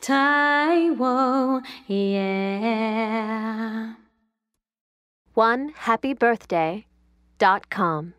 Taiwo, yeah. One happy birthday dot com.